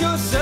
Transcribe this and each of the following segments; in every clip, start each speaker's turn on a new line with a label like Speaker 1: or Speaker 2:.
Speaker 1: yourself.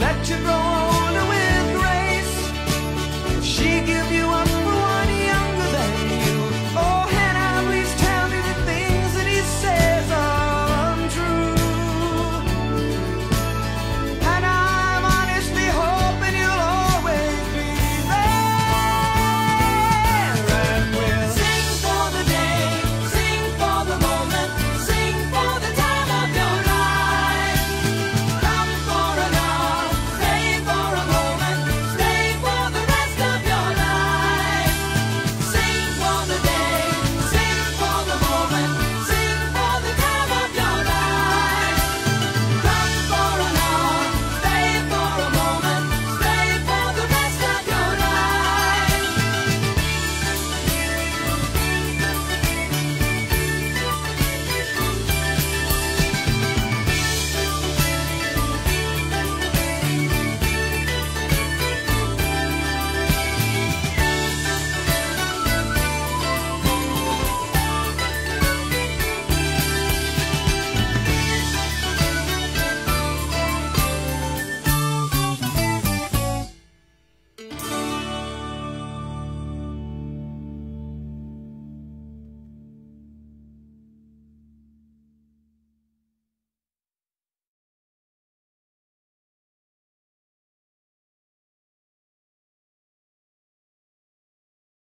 Speaker 1: let you go